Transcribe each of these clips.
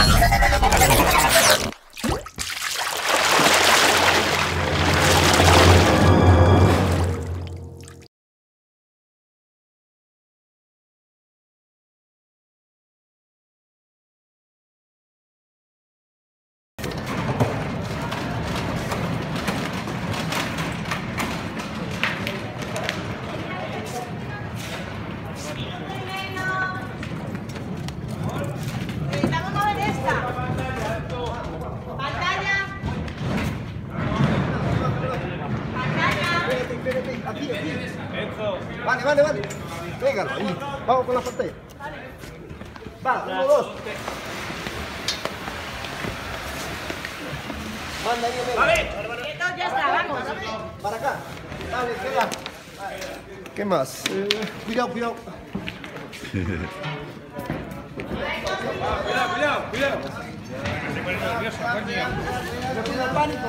hermano. Vale, vale, vale. Venga, ahí. Vamos con la pantalla. Va, uno, dos. Manda ahí, venga. Quietos, ya está, vamos. Para acá. Vale, queda. ¿Qué más? Eh, cuidado, cuidado. No tiene pánico.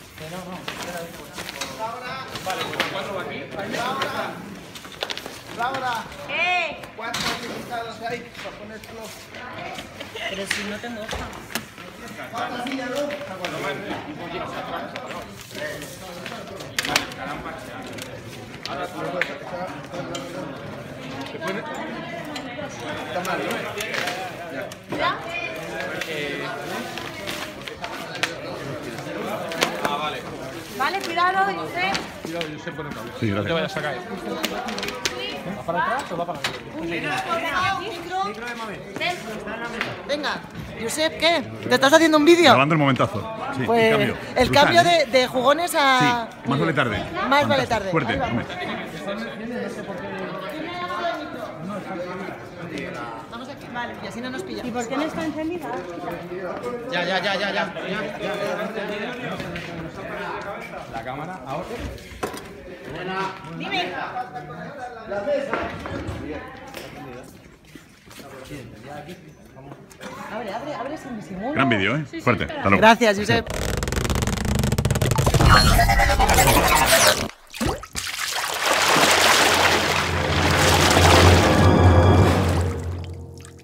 ¡Eh! ¿Cuántos invitados hay para ponerlo? Pero si no te moja. ¿Cuántas sillas no? ¿Ya? Vale, cuidado, Josep. Sí, gracias. Venga, Josep, ¿qué? ¿Te estás haciendo un vídeo? Grabando el momentazo. Sí, Pues el cambio. el cambio ¿eh? de, de jugones a... Sí, más vale tarde. Más vale tarde. Fuerte. Vamos aquí. Vale, y así no nos pilla. ¿Y por qué no está encendida? Ya, ya, ya, ya, ya. Dime. Abre, abre, abre sin disimulo. Gran vídeo, ¿eh? Fuerte. Hasta luego. Gracias, Josep.